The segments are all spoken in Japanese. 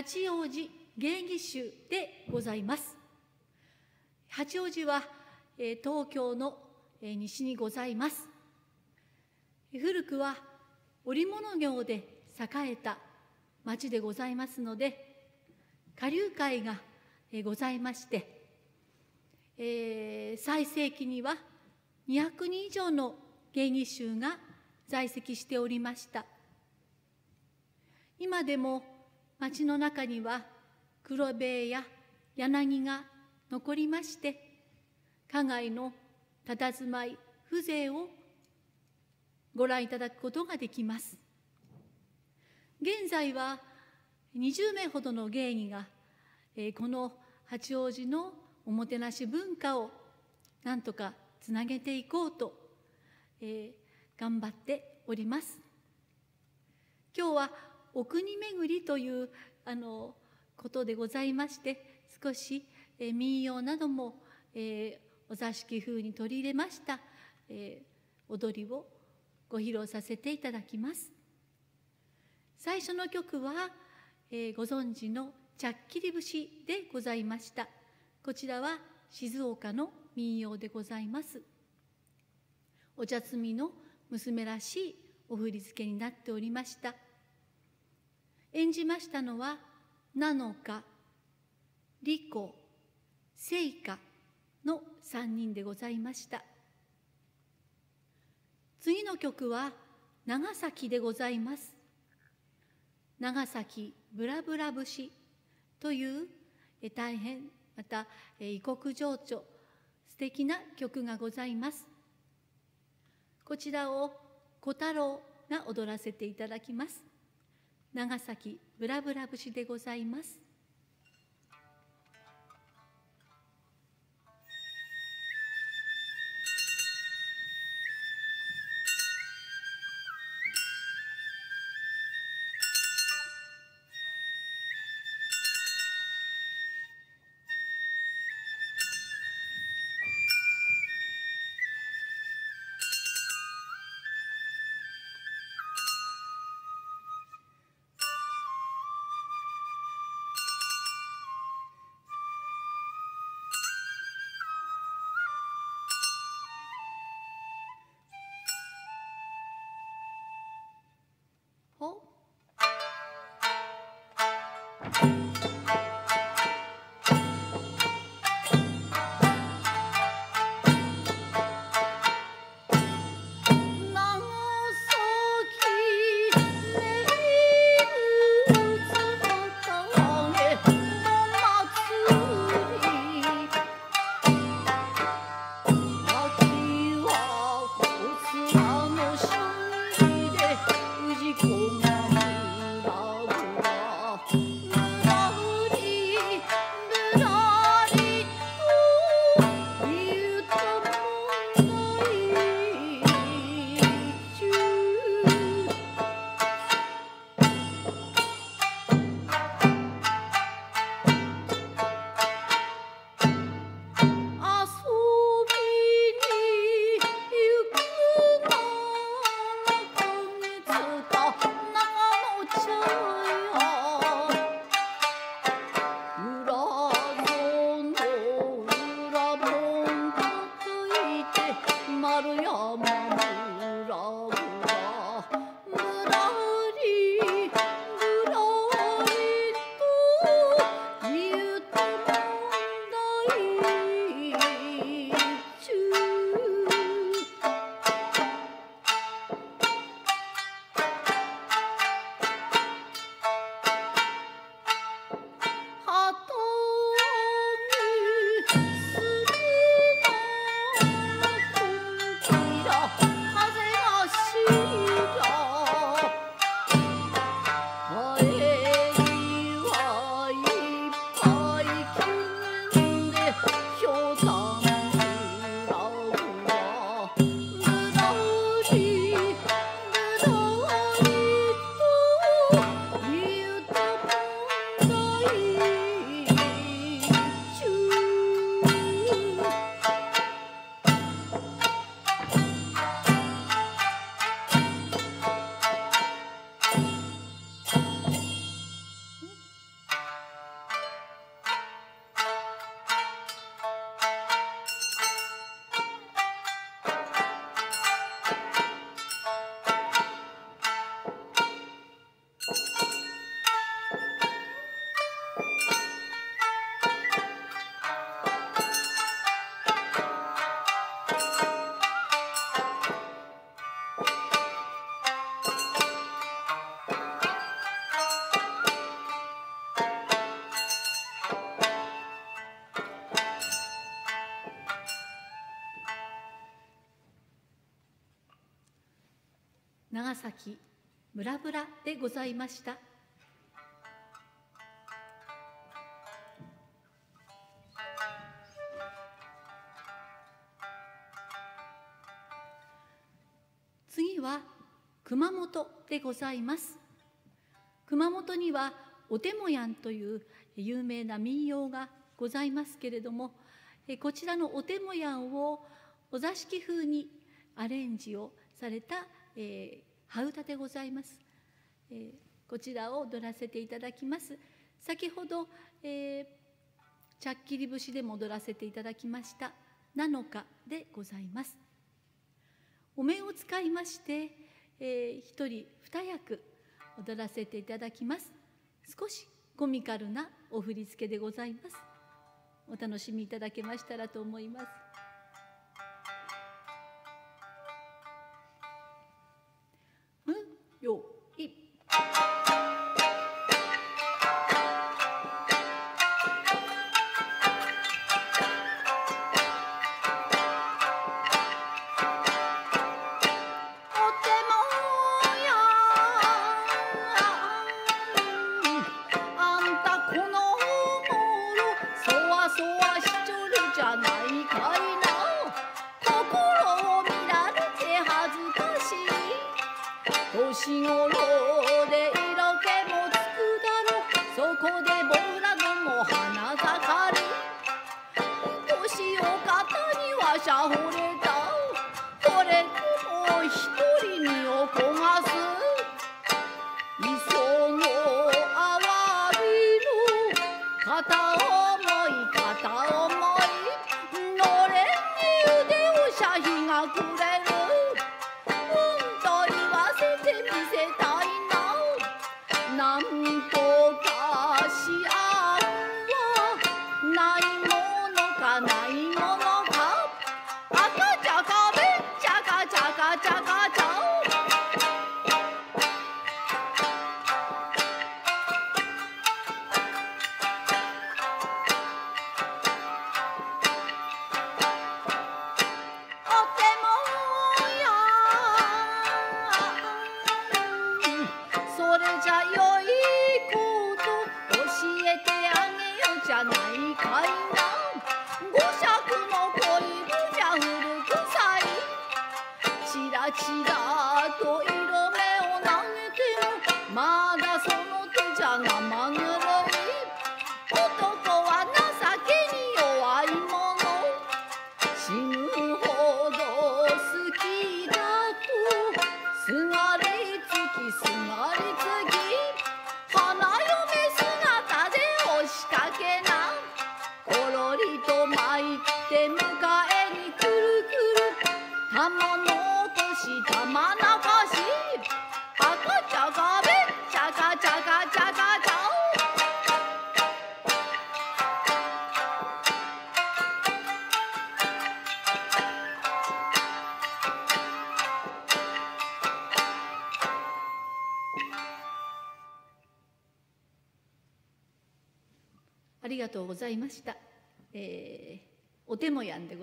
八王子芸妓集でございます。八王子は、えー、東京の、えー、西にございます。古くは織物業で栄えた町でございますので下流会が、えー、ございまして、えー、最盛期には200人以上の芸妓衆が在籍しておりました。今でも町の中には黒塀や柳が残りまして加害の佇まい風情をご覧いただくことができます。現在は20名ほどの芸妓が、えー、この八王子のおもてなし文化をなんとかつなげていこうと、えー、頑張っております。今日はお国巡りというあのことでございまして少し、え、民謡なども、え、お座敷風に取り入れました、え、踊りをご披露させていただきます。最初の曲は、え、ご存知の「ちゃっきり節」でございました。こちらは静岡の民謡でございます。お茶摘みの娘らしいお振り付けになっておりました。演じましたのは七日利子聖火の3人でございました。次の曲は長崎でございます。長崎ブラブラ節という大変また異国情緒素敵な曲がございます。こちらを小太郎が踊らせていただきます。長崎ブラブラ節でございます。長崎村ブラでございました。次は熊本でございます。熊本にはおてもやんという有名な民謡がございますけれどもこちらのおてもやんをお座敷風にアレンジをされた、えー、羽歌でございます、えー、こちらを踊らせていただきます。先ほど、えー、ちゃっきり節でも踊らせていただきました「七日」でございます。お面を使いまして、えー、一人二役踊らせていただきます。少しコミカルなお振り付けでございます。お楽しみいただけましたらと思います。ちらと色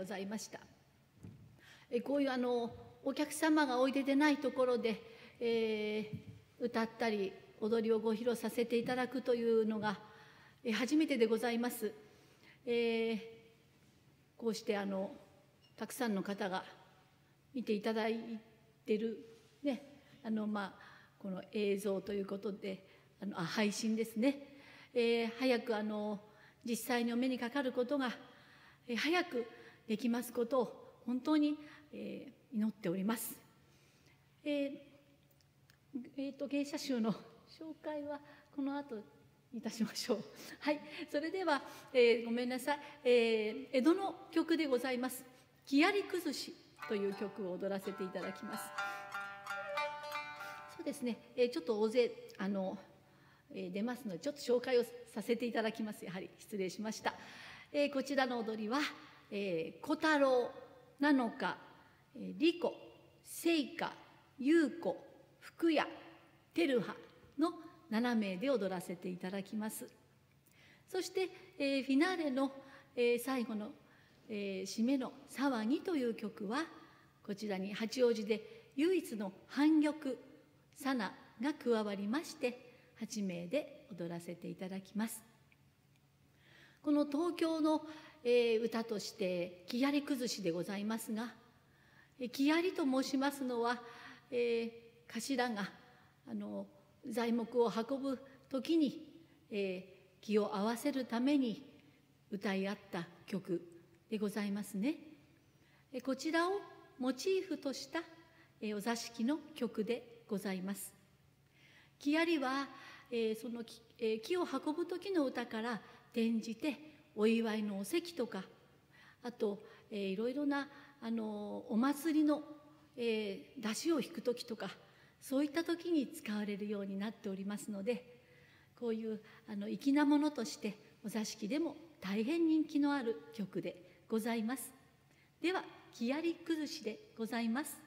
ざいました。えこういうあのお客様がおいででないところで、えー歌ったり踊りをご披露させていただくというのが、初めてでございます。えーこうしてあのたくさんの方が見ていただいてるねあのまあこの映像ということであのあ配信ですね、えー早くあの実際にお目にかかることが、えー早くできますことを本当に、えー祈っております。えーえーと芸者集の紹介はこの後いたしましょう。はい、それでは、えーごめんなさい、えー江戸の曲でございます。木遣り崩しという曲を踊らせていただきます。そうですね、えーちょっと大勢あの、えー出ますのでちょっと紹介をさせていただきますやはり失礼しました、えーこちらの踊りは「えー小太郎」「なのか」えー「莉子」「聖火」「優子」「福屋」「照葉」の7名で踊らせていただきますそして、えーフィナーレの、えー最後の、えー締めの「騒ぎ」という曲はこちらに八王子で唯一の反玉サナが加わりまして8名で踊らせていただきます。この東京の、えー歌として「木遣り崩し」でございますが木遣りと申しますのは、えー頭があの材木を運ぶ時に、えー気を合わせるために歌い合った曲でございますね。こちらをモチーフとした、お座敷の曲でございます。木遣りは、えーその木,、えー木を運ぶ時の歌から転じてお祝いのお席とかあと、えーいろいろなあのお祭りの、えー出汁を引く時とかそういった時に使われるようになっておりますのでこういうあの粋なものとしてお座敷でも大変人気のある曲でございます。では木遣り崩しでございます。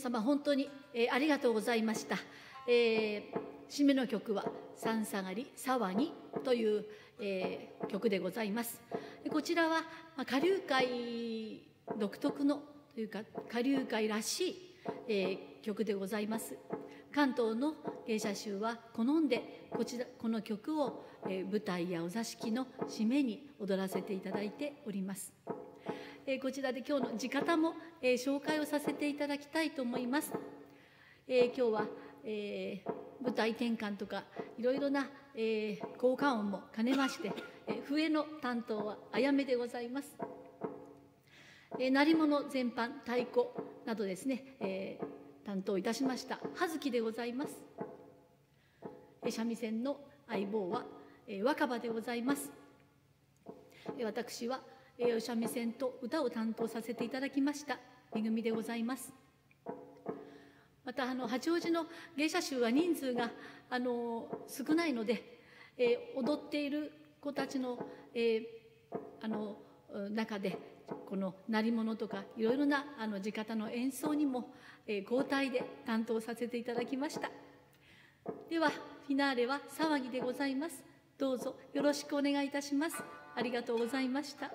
様本当に、えーありがとうございました、えー締めの曲は「三下がり騒ぎ」という、えー曲でございます。こちらは、まあ、下流会独特のというか下流会らしい、えー曲でございます。関東の芸者集は好んでこちらこの曲を、えー舞台やお座敷の締めに踊らせていただいております。えーこちらで今日の地方も、えー紹介をさせていただきたいと思います。えー今日は、えー舞台転換とかいろいろな、えー効果音も兼ねまして、えー笛の担当はあやめでございます。えー鳴り物全般太鼓などですね、えー担当いたしました葉月でございます。えー三味線の相棒は、えー若葉でございます。えー私は、えーお三味線と歌を担当させていただきました。めぐみでございます。またあの八王子の芸者集は人数があの少ないので、えー踊っている子たちの,、えーあの中でこの鳴り物とかいろいろなあの地方の演奏にも、えー交代で担当させていただきました。ではフィナーレは騒ぎでございます。どうぞよろしくお願いいたします。ありがとうございました。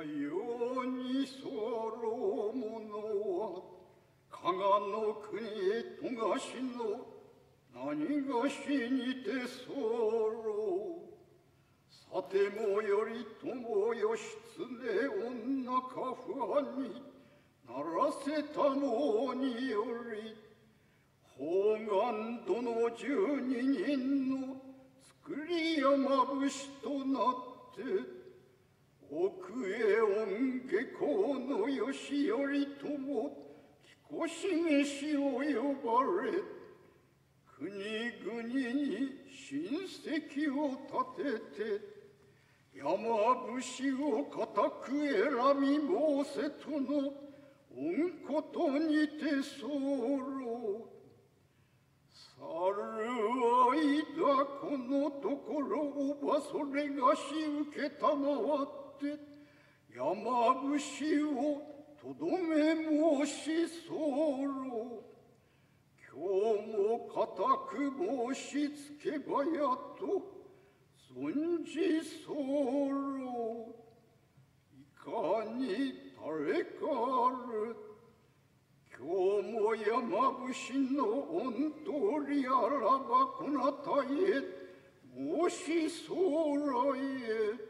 かようにそろうものは加賀の国へ富樫の何がしにて候さてもより友義経女か不安にならせたもにより方眼殿十二人の作り山伏となって奥へ恩下校の義頼とも彦重氏を呼ばれ国々に親戚を立てて山伏を固く選び申せとの恩ことにて候去る間このところおばそれがし受けたまわって山伏をとどめ申し候。今日も固く申しつけばやと存じ候。いかに誰かある。今日も山伏の御通りあらばこなたへ申し候。へ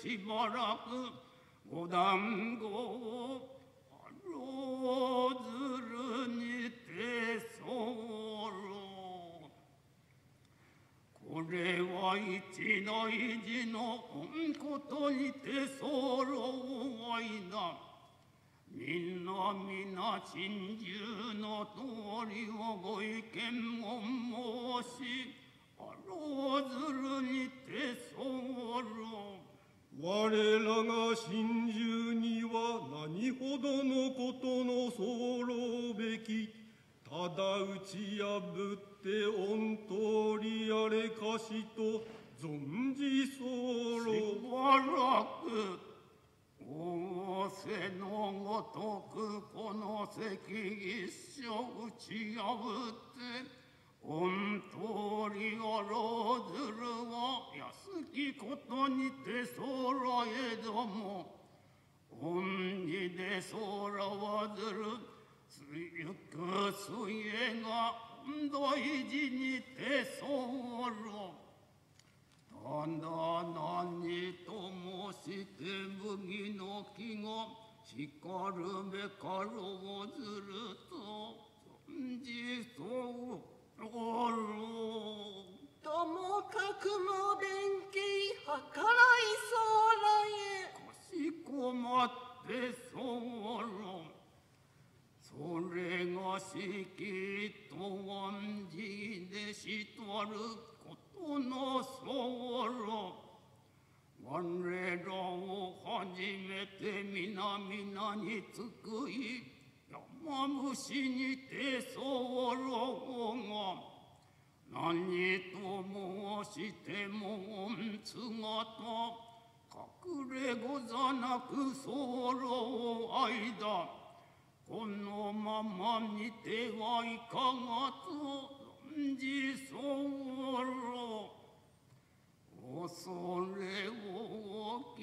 しばらくお団子をあろうずるにて候これは一大事のことにて候わいなみんな皆真珠の通りをご意見を申しあろうずるにて候我らが真珠には何ほどのことの候べき。ただ打ち破って御通りあれかしと存じしばらく仰せのごとくこの席一生打ち破って。御通りあろうずるは安きことにて空へども御にで空はずるつゆく末が大事にて候ただ何と申して麦の木がしかるべかろうずると存じそう。おろともかくも弁慶計らいそうらえかしこまって候それがしきと案じでしとることの候我らを初めて皆々に救い山伏にて候が。何と申してもんつがた。隠れござなく候間。このままにてはいかがと存じ候お恐れを置き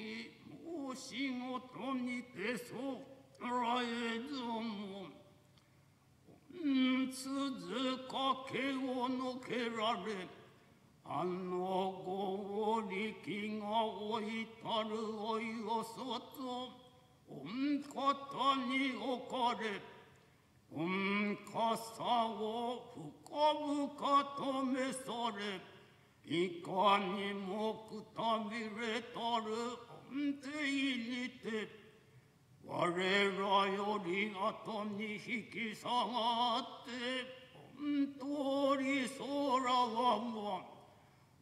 もう仕事にてそう。らえずも続かけをのけられあのご力が置いたるおよそと御方に置かれ御傘を深々とめされいかにもくたびれたる御手にて我らより後に引き下がって本当に空はも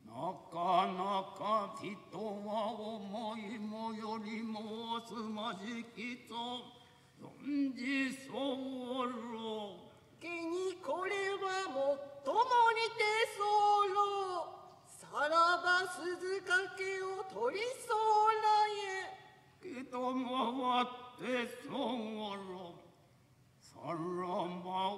なかなか人は思いもよりもすまじきと存じ候けにこれはもっともにて候さらば鈴掛けを取りそうなえ。けどもっててそご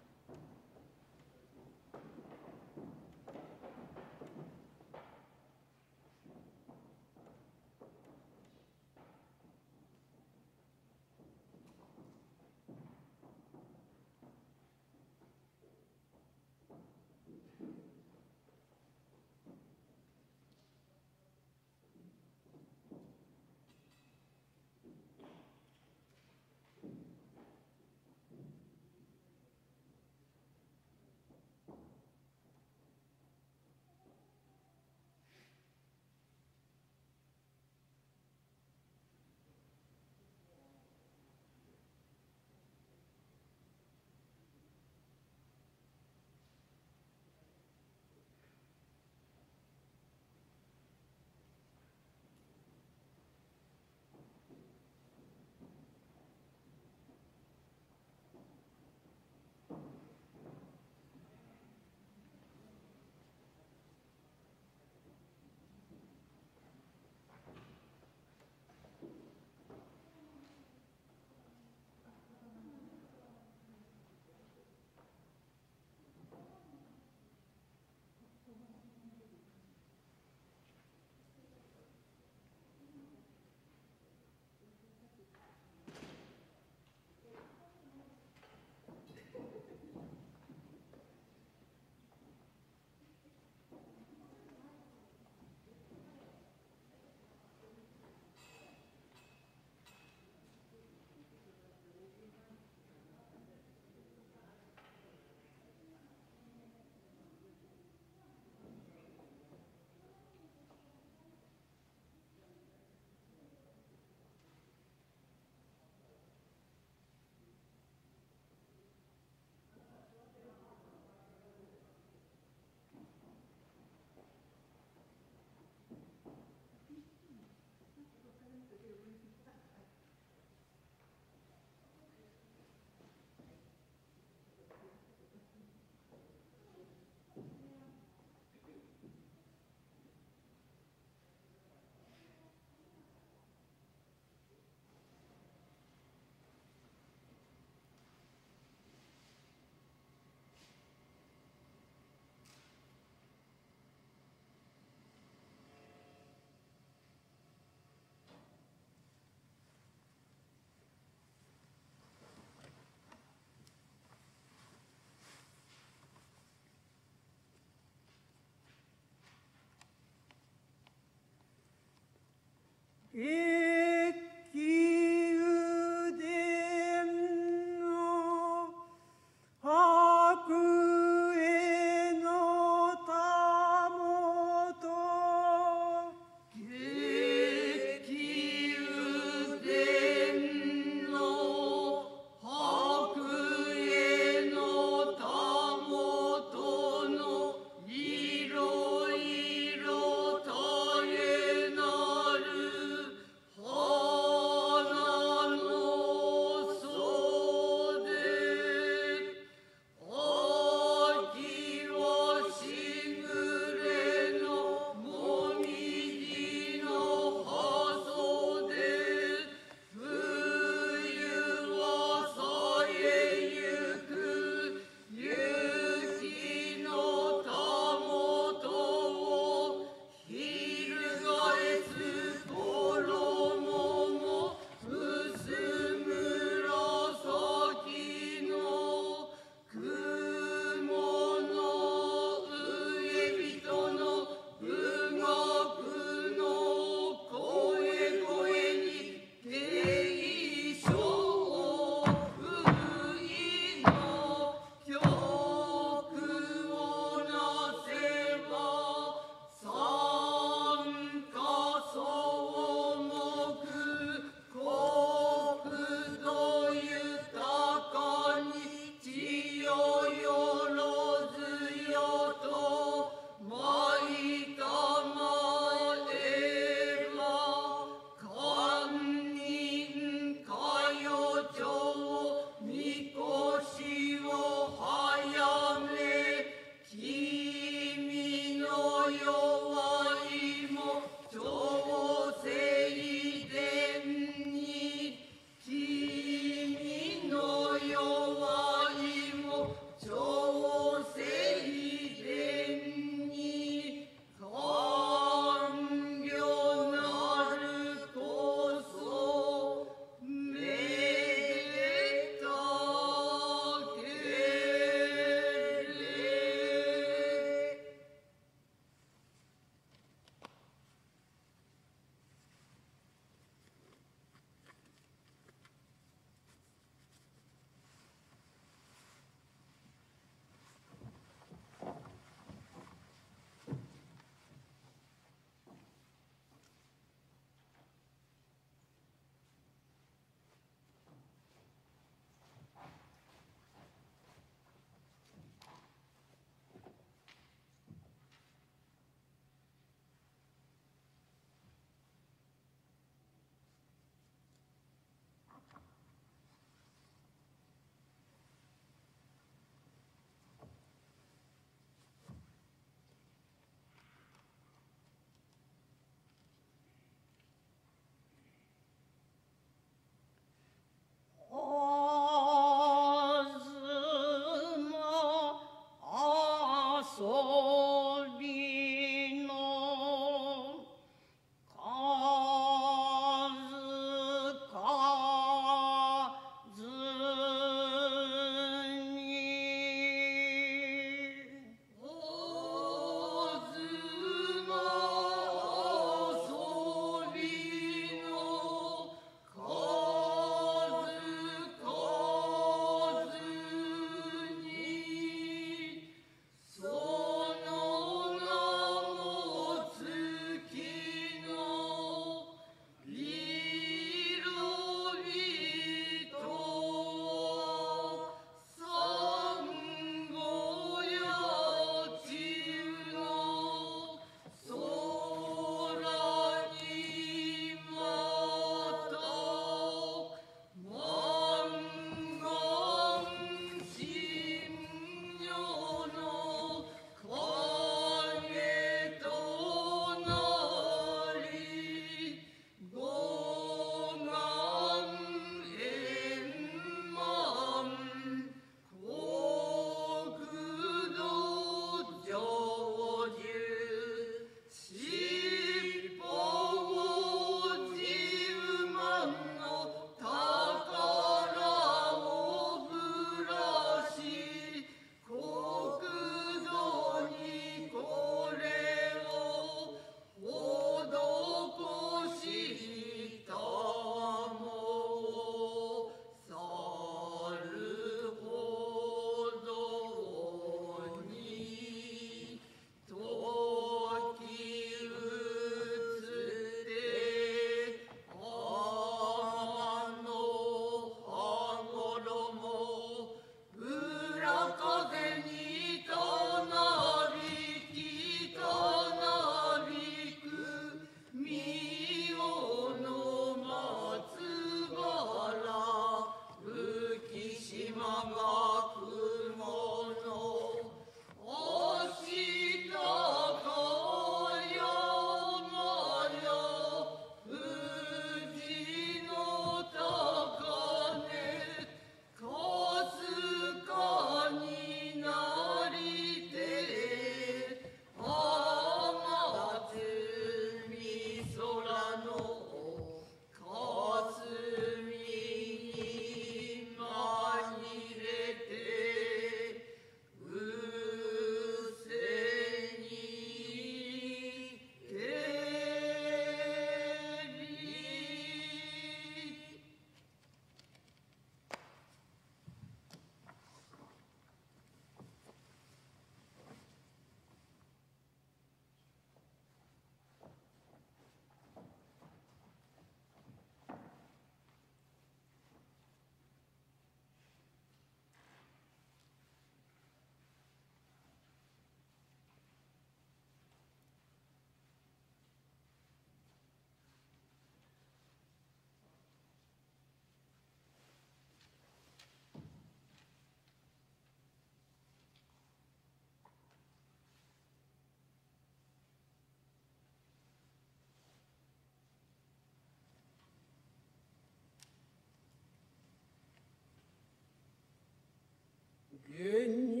云雨。